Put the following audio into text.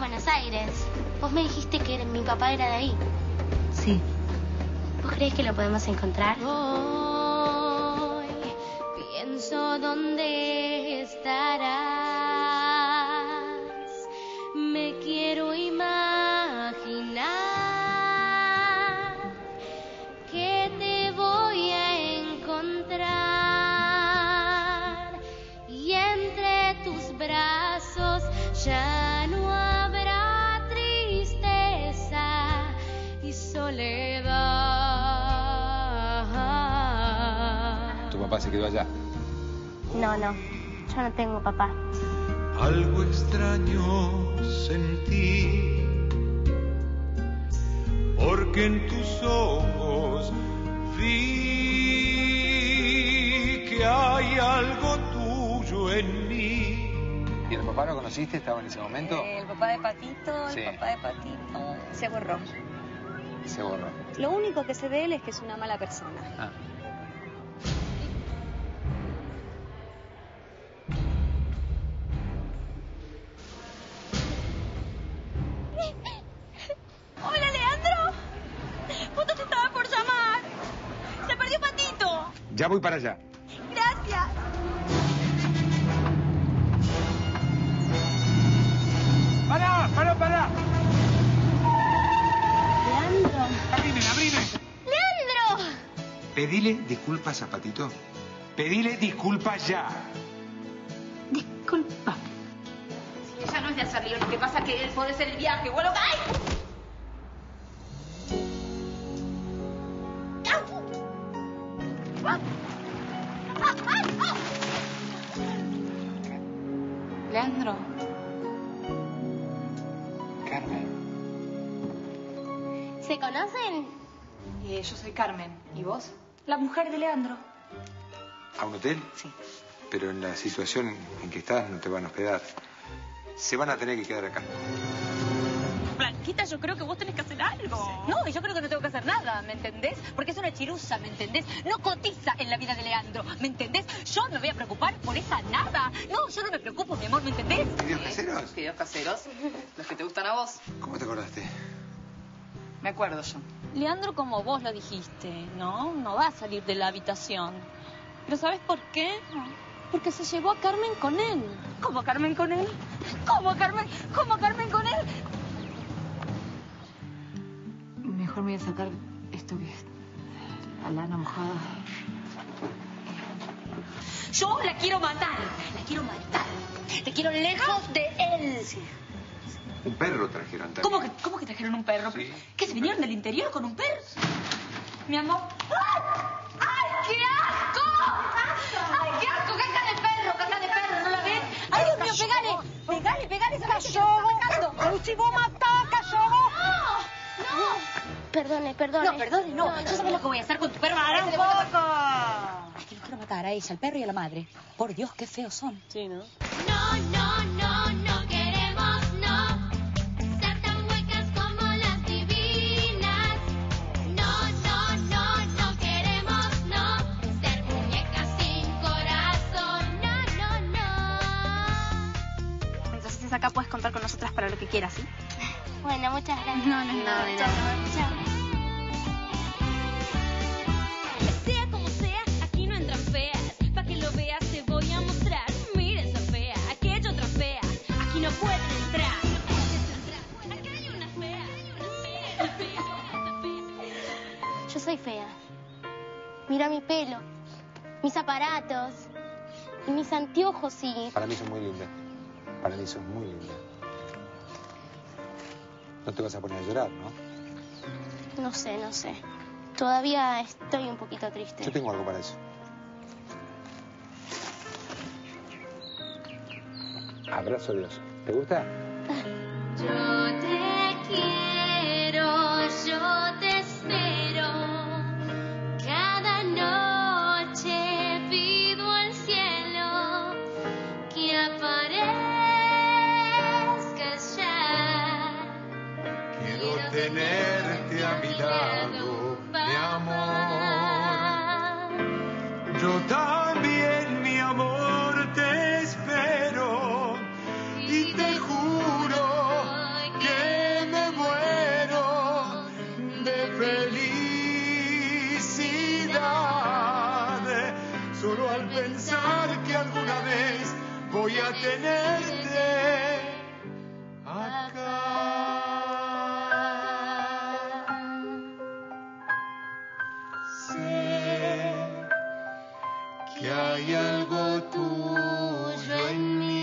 Buenos Aires. Vos me dijiste que mi papá era de ahí. Sí. ¿Vos crees que lo podemos encontrar? Hoy pienso dónde estarás. Tu papá se quedó allá. No, no, yo no tengo papá. Algo extraño sentí, porque en tus ojos vi que hay algo tuyo en mí. ¿Y el papá lo conociste? ¿Estaba en ese momento? El papá de Patito, Sí. el papá de Patito, se borró. Se borró. Lo único que sé de él es que es una mala persona. Ah. ¡Hola, Leandro! Justo te estaba por llamar. Se perdió Patito. Ya voy para allá. Gracias. ¡Pará! ¡Pará, pará! Pedile disculpas a Patito. Pedile disculpas ya. Disculpa. Ella no es de hacer lío, lo que pasa es que él puede ser el viaje o algo. ¡Ay! Leandro, Carmen. ¿Se conocen? eh, yo soy Carmen. ¿Y vos? La mujer de Leandro. ¿A un hotel? Sí. Pero en la situación en que estás no te van a hospedar. Se van a tener que quedar acá. Blanquita, yo creo que vos tenés que hacer algo. No, y yo creo que no tengo que hacer nada, ¿me entendés? Porque es una chirusa, ¿me entendés? No cotiza en la vida de Leandro, ¿me entendés? Yo me voy a preocupar por esa nada. No, yo no me preocupo, mi amor, ¿me entendés? ¿Videos caseros? Videos caseros. Los que te gustan a vos. ¿Cómo te acordaste? Me acuerdo yo. Leandro, como vos lo dijiste, ¿no? No va a salir de la habitación. ¿Pero sabes por qué? Porque se llevó a Carmen con él. ¿Cómo Carmen con él? ¿Cómo Carmen? ¿Cómo Carmen con él? Mejor me voy a sacar esto que es la lana mojada. Yo la quiero matar, la quiero matar. Te quiero lejos de él. Un perro trajeron también. ¿Cómo que, ¿Cómo que trajeron un perro? Sí. ¿Qué, se vinieron del interior con un perro? Mi amor. ¡Ay! ¡Ay, qué asco! ¡Ay, qué asco! ¡Caca de perro, caca de perro! ¿No la ves? ¡Ay, Dios mío, pegale! ¡Pegale, pegale! ¡Esa cachorro! ¡Si vos matás, cachorro! Perdone, perdone. No, perdone, no. ¿Tú sabes lo que voy a hacer con tu perro? ¡Para un poco! Ay, que los quiero matar a ella, al perro y a la madre. Por Dios, qué feos son. Sí, ¿no? No, no, no, no. Acá puedes contar con nosotras para lo que quieras, ¿sí? Bueno, muchas gracias. No, no es nada de Chao, nada. chao. Sea como sea, aquí no entran feas. Pa' que lo veas te voy a mostrar. Mira esa fea, aquella otra fea. Aquí no pueden entrar. Acá hay una fea. Yo soy fea. Mira mi pelo, mis aparatos y mis anteojos y... Para mí son muy lindas. Para mí son muy lindas. No te vas a poner a llorar, ¿no? No sé, no sé. Todavía estoy un poquito triste. Yo tengo algo para eso. Abrazo de oso. ¿Te gusta? Yo te quiero, yo tenerte a mi lado, mi amor. Yo también, mi amor, te espero y te juro que me muero de felicidad solo al pensar que alguna vez voy a tenerte hay algo tuyo en mí.